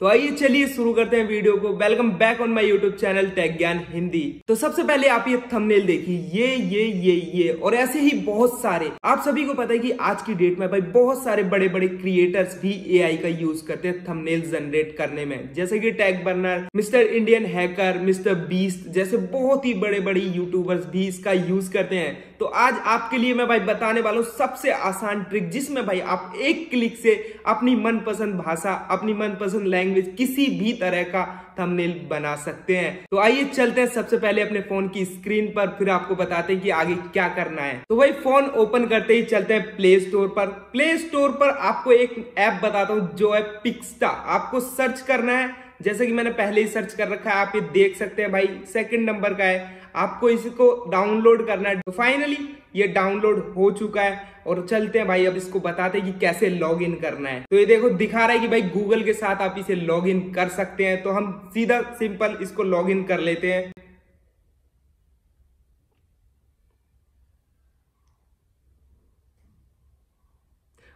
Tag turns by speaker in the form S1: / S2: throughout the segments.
S1: तो आइए चलिए शुरू करते हैं वीडियो को। Welcome back on my YouTube channel tech Gyan Hindi तो सबसे पहले आप ये थंबनेल देखिए। ये ये ये ये, और ऐसे ही बहुत सारे। आप सभी को पता है कि आज की डेट में भाई बहुत सारे बड़े बड़े क्रिएटर्स भी एआई का यूज़ करते हैं थंबनेल जनरेट करने में। जैसे कि Tech Burner Mister Indian Hacker Mister Beast जैसे बहुत ही बड़े बड़े यूट्यूबर्स भी इसका यूज़ करते हैं। तो आज आपके लिए मैं भाई बताने वाला हूँ सबसे आसान ट्रिक जिसमें भाई आप एक क्लिक से अपनी मनपसंद भाषा, अपनी मनपसंद लैंग्वेज किसी भी तरह का थंबनेल बना सकते हैं। तो आइए चलते हैं सबसे पहले अपने फ़ोन की स्क्रीन पर, फिर आपको बताते हैं कि आगे क्या करना है। तो भाई फ़ोन ओपन करते ही चलते हैं प्ले स्टोर पर। प्ले स्टोर पर आपको एक ऐप बताता हूँ, जो है पिक्सटा आपको सर्च करना है जैसे कि मैंने पहले ही सर्च कर रखा है, आप ये देख सकते हैं भाई सेकंड नंबर का है। आपको इसको डाउनलोड करना है। तो फाइनली ये डाउनलोड हो चुका है और चलते हैं भाई, अब इसको बताते हैं कि कैसे लॉग इन करना है। तो ये देखो, दिखा रहा है कि भाई गूगल के साथ आप इसे लॉग इन कर सकते हैं। तो हम सीधा सिंपल इसको लॉग इन कर लेते हैं।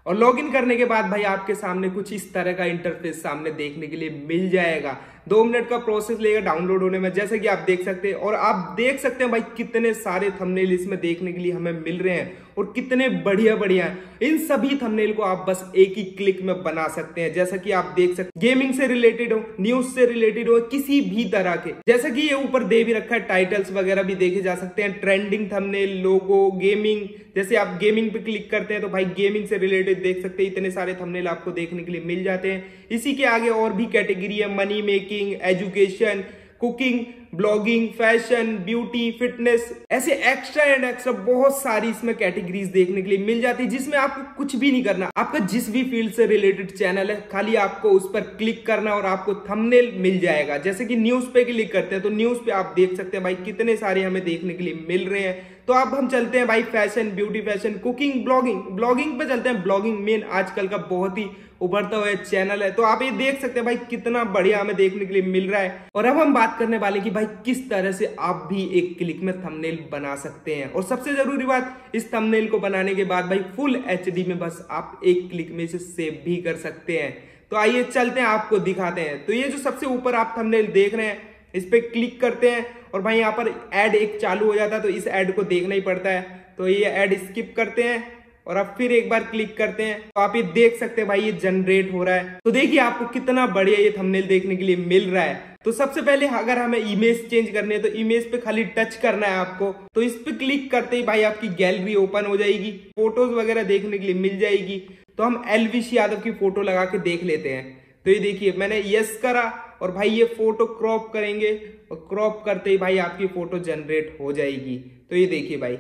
S1: और लॉगिन करने के बाद भाई आपके सामने कुछ इस तरह का इंटरफेस सामने देखने के लिए मिल जाएगा। दो मिनट का प्रोसेस लेगा डाउनलोड होने में, जैसे कि आप देख सकते हैं। और आप देख सकते हैं भाई, कितने सारे थंबनेल इसमें देखने के लिए हमें मिल रहे हैं और कितने बढ़िया बढ़िया हैं। इन सभी थंबनेल को आप बस एक ही क्लिक में बना सकते हैं। जैसा कि आप देख सकते गेमिंग से रिलेटेड हो न्यूज़ से रिलेटेड हो, किसी भी तरह के। जैसा कि ये ऊपर दे भी रखा है टाइटल्स वगैरह भी देखे जा सकते हैं। ट्रेंडिंग थंबनेल लोगो गेमिंग जैसे आप गेमिंग पे क्लिक करते हैं तो भाई गेमिंग से रिलेटेड देख सकते हैं। इतने सारे थंबनेल आपको देखने के लिए मिल जाते हैं। इसी के आगे और भी कैटेगरी है money making education cooking blogging fashion beauty fitness ऐसे एक्स्ट्रा एंड एक्स्ट्रा बहुत सारी इसमें कैटेगरीज देखने के लिए मिल जाती है, जिसमें आपको कुछ भी नहीं करना। आपका जिस भी फ़ील्ड से रिलेटेड चैनल है, खाली आपको उस पर क्लिक करना और आपको थंबनेल मिल जाएगा। जैसे कि न्यूज़ पे क्लिक करते हैं तो न्यूज़ पे आप देख सकते हैं, भाई कितने सारे हमें देखने के लिए मिल रहे हैं। तो अब हम चलते हैं भाई fashion beauty fashion cooking blogging blogging पे चलते हैं। ब्लॉगिंग मेन आजकल का बहुत ही उभरता हुआ चैनल है। तो आप ये देख सकते हैं भाई कितना बढ़िया हमें देखने के लिए मिल रहा है। और अब हम बात करने वाले कि भाई, किस तरह से आप भी एक क्लिक में थंबनेल बना सकते हैं? और सबसे ज़रूरी बात, इस थंबनेल को बनाने के बाद भाई फुल एचडी में बस आप एक क्लिक में इसे सेव भी कर सकते हैं। तो आइए चलते हैं, आपको दिखाते हैं। तो ये जो सबसे ऊपर आप थंबनेल देख रहे हैं, इस पर क्लिक करते हैं। और भाई, यहाँ पर एड एक चालू हो जाता है तो इस एड को देखना ही पड़ता है। तो ये एड स्किप करते हैं, और अब फिर एक बार क्लिक करते हैं। तो आप ये देख सकते हैं, भाई, ये जनरेट हो रहा है। तो देखिए, आपको कितना बढ़िया ये थंबनेल देखने के लिए मिल रहा है। तो सबसे पहले अगर हमें इमेज चेंज करनी है तो इमेज पे खाली टच करना है आपको। तो इस पे क्लिक करते ही भाई आपकी गैलरी ओपन हो जाएगी। फ़ोटोज़ वगैरह देखने के लिए मिल जाएगी। तो हम एलविश यादव की फ़ोटो लगा के देख लेते हैं। तो ये देखिए, मैंने यस करा और भाई ये फ़ोटो क्रॉप करेंगे और क्रॉप करते ही भाई आपकी फ़ोटो जनरेट हो जाएगी। तो ये देखिए भाई।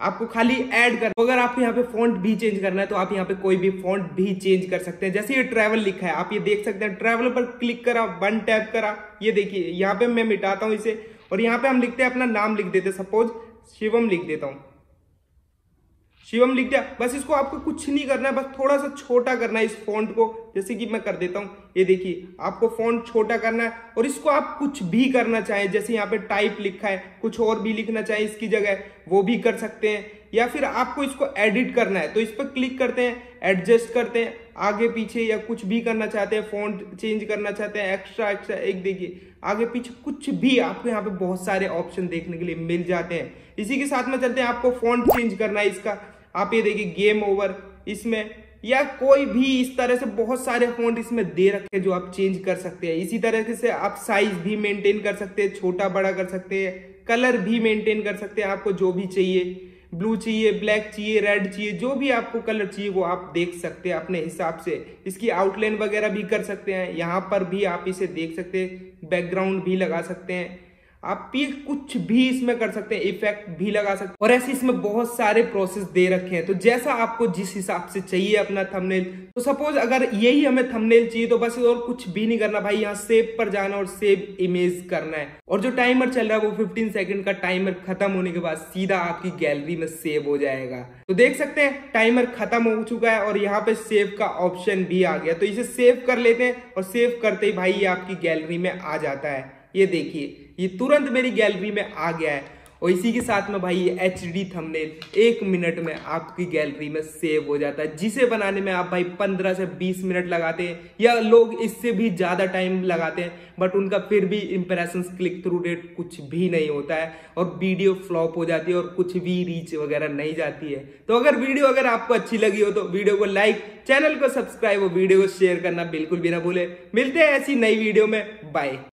S1: आपको खाली ऐड कर, अगर आप यहाँ पे फॉन्ट भी चेंज करना है तो आप यहाँ पे कोई भी फॉन्ट भी चेंज कर सकते हैं। जैसे ये ट्रैवल लिखा है, आप ये देख सकते हैं ट्रैवल पर क्लिक करा वन टैप करा, ये देखिए, यहाँ पे मैं मिटाता हूँ इसे, और यहाँ पे हम लिखते हैं, अपना नाम लिख देते सपोज़ शिवम लिख देता हूँ। शिवम लिख दिया, बस इसको आपको कुछ नहीं करना है, बस थोड़ा सा छोटा करना है इस फॉन्ट को। जैसे कि मैं कर देता हूँ। ये देखिए, आपको फॉन्ट छोटा करना है और इसको आप कुछ भी करना चाहें, जैसे यहाँ पे टाइप लिखा है, कुछ और भी लिखना चाहें इसकी जगह, वो भी कर सकते हैं। या फिर आपको इसको एडिट करना है तो इस पर क्लिक करते हैं एडजस्ट करते हैं, आगे पीछे या कुछ भी करना चाहते हैं फॉन्ट चेंज करना चाहते हैं एक्स्ट्रा एक्स्ट्रा एक देखिए, आगे पीछे कुछ भी आपको यहाँ पे बहुत सारे ऑप्शन देखने के लिए मिल जाते हैं। इसी के साथ में चलते हैं, आपको फॉन्ट चेंज करना है इसका। आप ये देखिए गेम ओवर इसमें या कोई भी इस तरह से बहुत सारे फॉन्ट इसमें दे रखे जो आप चेंज कर सकते हैं। इसी तरह से आप साइज़ भी मेंटेन कर सकते हैं, छोटा बड़ा कर सकते हैं कलर भी मेंटेन कर सकते हैं, आपको जो भी चाहिए। ब्लू चाहिए ब्लैक चाहिए रेड चाहिए, जो भी आपको कलर चाहिए, वो आप देख सकते हैं अपने हिसाब से। इसकी आउटलाइन वगैरह भी कर सकते हैं। यहाँ पर भी आप इसे देख सकते हैं। बैकग्राउंड भी लगा सकते हैं। आप ये कुछ भी इसमें कर सकते हैं इफ़ेक्ट भी लगा सकते हैं। और ऐसे इसमें बहुत सारे प्रोसेस दे रखे हैं। तो जैसा आपको जिस हिसाब से चाहिए अपना थंबनेल तो सपोज़ अगर यही हमें थंबनेल चाहिए तो बस और कुछ भी नहीं करना भाई। यहाँ सेव पर जाना और सेव इमेज करना है। और जो टाइमर चल रहा है, वो फिफ्टीन सेकेंड का टाइमर खत्म होने के बाद सीधा आपकी गैलरी में सेव हो जाएगा। तो देख सकते हैं टाइमर खत्म हो चुका है और यहाँ पे सेव का ऑप्शन भी आ गया। तो इसे सेव कर लेते हैं और सेव करते ही भाई ये आपकी गैलरी में आ जाता है। ये देखिए, ये तुरंत मेरी गैलरी में आ गया है। और इसी के साथ में भाई, ये एच डी थंबनेल एक मिनट में आपकी गैलरी में सेव हो जाता है। जिसे बनाने में आप भाई पंद्रह से बीस मिनट लगाते हैं, या लोग इससे भी ज़्यादा टाइम लगाते हैं बट उनका फिर भी इंप्रेशन क्लिक थ्रू रेट कुछ भी नहीं होता है और वीडियो फ्लॉप हो जाती है और कुछ भी रीच वगैरह नहीं जाती है। तो अगर वीडियो अगर आपको अच्छी लगी हो तो वीडियो को लाइक चैनल को सब्सक्राइब और वीडियो को शेयर करना बिल्कुल भी ना भूले। मिलते हैं ऐसी नई वीडियो में। बाय